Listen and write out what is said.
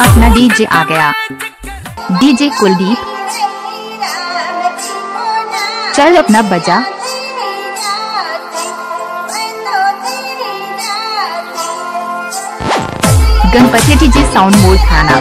अपना डीजे आ गया। डीजे कुलदीप। चल अपना बजा। गणपति डीजे साउंड मोड खाना।